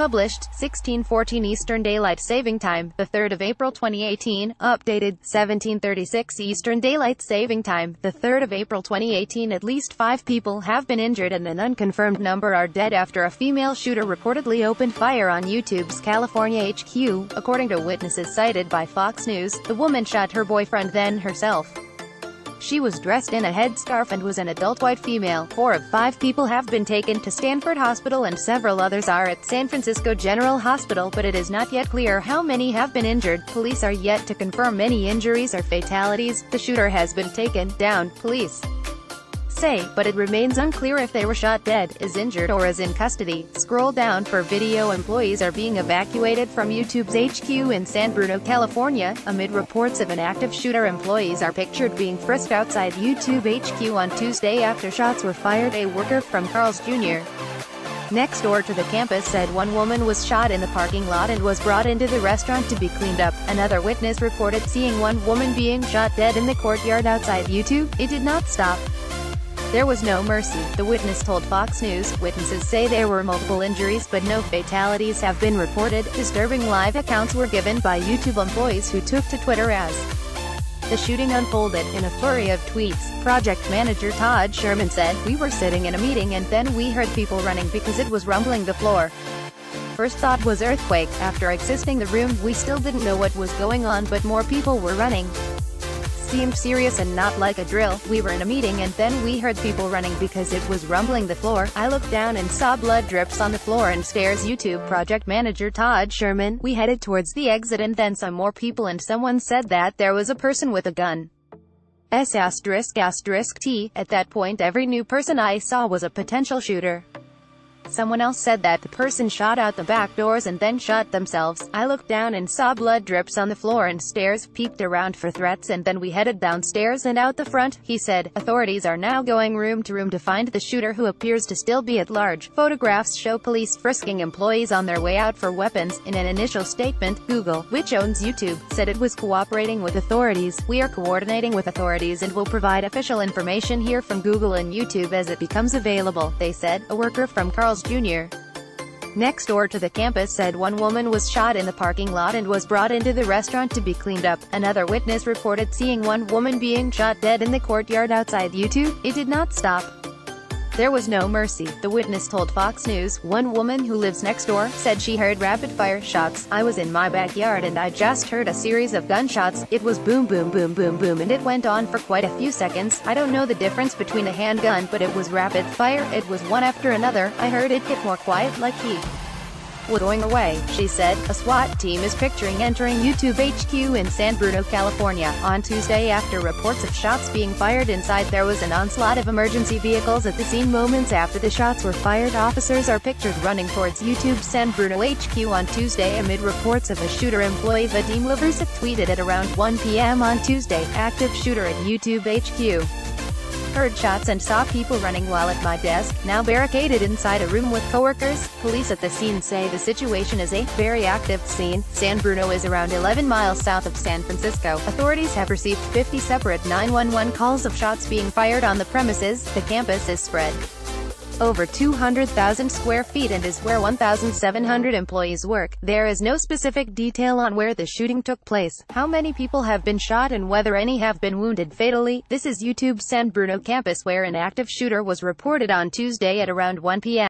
Published, 1614 Eastern Daylight Saving Time, 3 April 2018. Updated, 1736 Eastern Daylight Saving Time, 3 April 2018. At least five people have been injured and an unconfirmed number are dead after a female shooter reportedly opened fire on YouTube's California HQ. According to witnesses cited by Fox News, the woman shot her boyfriend then herself. She was dressed in a headscarf and was an adult white female. Four of five people have been taken to Stanford Hospital and several others are at San Francisco General Hospital, but it is not yet clear how many have been injured. Police are yet to confirm any injuries or fatalities. The shooter has been taken down, police say, but it remains unclear if they were shot dead, is injured or is in custody. Scroll down for video employees are being evacuated from YouTube's HQ in San Bruno, California, amid reports of an active shooter employees are pictured being frisked outside YouTube HQ on Tuesday after shots were fired a worker from Carl's Jr. Next door to the campus said one woman was shot in the parking lot and was brought into the restaurant to be cleaned up. Another witness reported seeing one woman being shot dead in the courtyard outside YouTube. It did not stop. There was no mercy, the witness told Fox News. Witnesses say there were multiple injuries but no fatalities have been reported. Disturbing live accounts were given by YouTube employees who took to Twitter as the shooting unfolded in a flurry of tweets. Project manager Todd Sherman said, We were sitting in a meeting and then we heard people running because it was rumbling the floor. First thought was earthquake. After exiting the room, we still didn't know what was going on but more people were running seemed serious and not like a drill. We were in a meeting and then we heard people running because it was rumbling the floor. I looked down and saw blood drips on the floor and stairs YouTube project manager Todd Sherman. We headed towards the exit and then some more people and someone said that there was a person with a gun. S asterisk asterisk T. At that point every new person I saw was a potential shooter. Someone else said that the person shot out the back doors and then shot themselves. I looked down and saw blood drips on the floor and stairs, peeked around for threats and then we headed downstairs and out the front, he said. Authorities are now going room to room to find the shooter who appears to still be at large. Photographs show police frisking employees on their way out for weapons. In an initial statement, Google, which owns YouTube, said it was cooperating with authorities. We are coordinating with authorities and will provide official information here from Google and YouTube as it becomes available, they said. A worker from Carl's Jr. Next door to the campus said one woman was shot in the parking lot and was brought into the restaurant to be cleaned up. Another witness reported seeing one woman being shot dead in the courtyard outside YouTube. It did not stop. There was no mercy, the witness told Fox News. One woman who lives next door said she heard rapid-fire shots. I was in my backyard and I just heard a series of gunshots. It was boom boom boom boom boom and it went on for quite a few seconds. I don't know the difference between a handgun but it was rapid fire. It was one after another. I heard it get more quiet like he going away, she said. A SWAT team is picturing entering YouTube HQ in San Bruno, California. On Tuesday after reports of shots being fired inside there was an onslaught of emergency vehicles at the scene moments after the shots were fired. Officers are pictured running towards YouTube San Bruno HQ on Tuesday amid reports of a shooter employee Vadim Lavrusik tweeted at around 1 p.m. on Tuesday, active shooter at YouTube HQ heard shots and saw people running while at my desk, now barricaded inside a room with coworkers. Police at the scene say the situation is a very active scene. San Bruno is around 11 miles south of San Francisco. Authorities have received 50 separate 911 calls of shots being fired on the premises. The campus is spread over 200,000 square feet and is where 1,700 employees work. There is no specific detail on where the shooting took place, how many people have been shot and whether any have been wounded fatally. This is YouTube's San Bruno campus where an active shooter was reported on Tuesday at around 1 p.m.